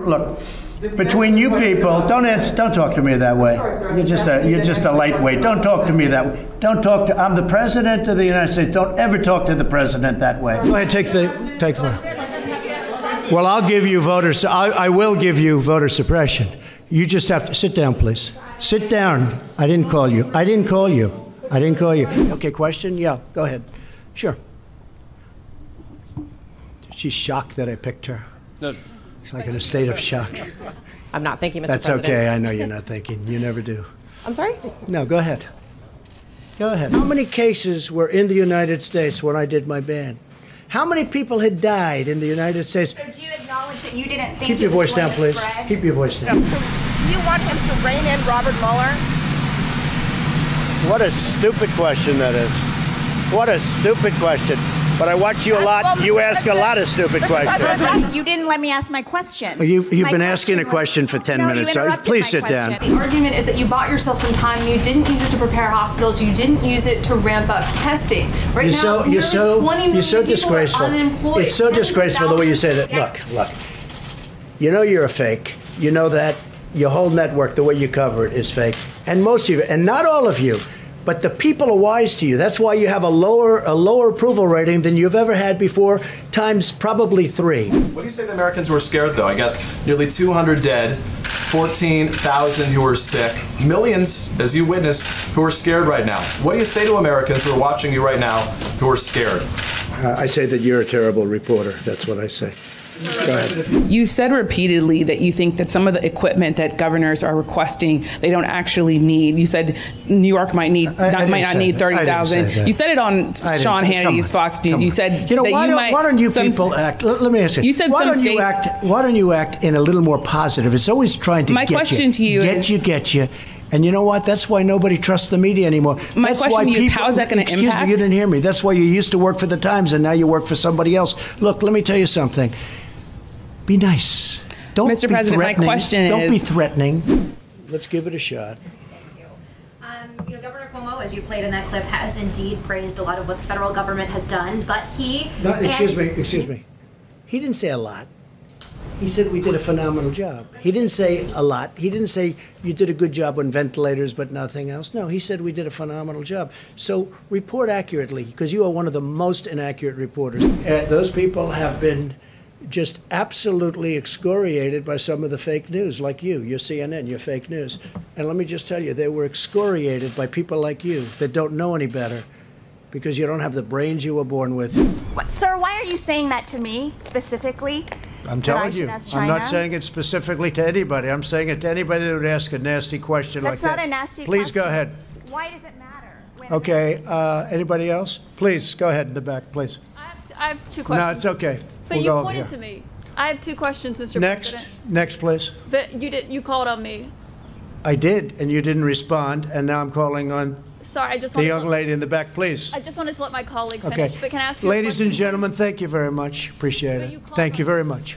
Look, between you people, don't answer, don't talk to me that way. You're just a, you're just a lightweight. Don't talk to me that way. Don't talk to, I'm the president of the United States. Don't ever talk to the president that way. Go ahead, take the, take the. Well, I'll give you voter, I, I will give you voter suppression. You just have to, sit down, please. Sit down. I didn't call you. I didn't call you. I didn't call you. Okay, question? Yeah, go ahead. Sure. She's shocked that I picked her. No, She's like in a state of shock. I'm not thinking, Mr. That's President. okay. I know you're not thinking. You never do. I'm sorry? No, go ahead. Go ahead. How many cases were in the United States when I did my ban? How many people had died in the United States? So do you acknowledge that you didn't think Keep your voice down, please. spread? Keep your voice down. Do you want him to rein in Robert Mueller? What a stupid question that is. What a stupid question. But I watch you a lot. You ask a lot of stupid questions. You didn't let me ask my question. You, you've My been asking a question for 10 No, minutes. so please my sit down. question. The argument is that you bought yourself some time. You didn't use it to prepare hospitals. You didn't use it to ramp up testing. Right You're now, so nearly you're so 20 million you're so people disgraceful. Are unemployed. It's so disgraceful the way you say that. thousands- Look, look. You know you're a fake. You know that your whole network, the way you cover it, is fake. And most of you, and not all of you, but the people are wise to you. That's why you have a lower a lower approval rating than you've ever had before, times probably three. What do you say the Americans were scared though? I guess nearly 200 dead, 14,000 who are sick, millions, as you witnessed, who are scared right now. What do you say to Americans who are watching you right now who are scared? Uh, I say that you're a terrible reporter. That's what I say. You've said repeatedly that you think that some of the equipment that governors are requesting they don't actually need. You said New York might need I- I not, didn't might not need that. I thirty thousand. You said it on Sean Hannity's Fox News. You said you know that why you don't might. why don't you some- people act? Let, let me ask you. You said why some don't you act? Why don't you act in a little more positive? It's always trying to My get question you, to you get is- you, get you. And you know what? That's why nobody trusts the media anymore. My That's question why to you is, people, how is that gonna impact? Excuse me, you didn't hear me. That's why you used to work for the Times and now you work for somebody else. Look, let me tell you something. Be nice. Don't Mr. be President, my threatening. question Don't be threatening. Let's give it a shot. Um, you know, Governor Cuomo, as you played in that clip, has indeed praised a lot of what the federal government has done, but he. Not, excuse me, excuse me. He didn't say a lot. He said we did a phenomenal job. He didn't say a lot. He didn't say you did a good job on ventilators but nothing else. No, he said we did a phenomenal job. So report accurately because you are one of the most inaccurate reporters. Uh, those people have been just absolutely excoriated by some of the fake news, like you. You're CNN, you're fake news. And let me just tell you, they were excoriated by people like you that don't know any better because you don't have the brains you were born with. What, sir, why are you saying that to me specifically? I'm telling you. I'm not saying it specifically to anybody. I'm saying it to anybody that would ask a nasty question That's like that. That's not a nasty question. Please go ahead. Why does it matter? When- Okay. Uh, anybody else? Please go ahead in the back, please. I have, I have two No, it's okay. But we'll you go over pointed here. to me. I have two questions, Mr. Next, President. next, please. But you did. You called on me. I did, and you didn't respond, and now I'm calling on Sorry, I just the wanted young to, lady in the back, please. I just wanted to let my colleague Okay. finish. But can I ask you a Ladies and question, gentlemen, thank you very much. Appreciate But it. called Thank you on- very much.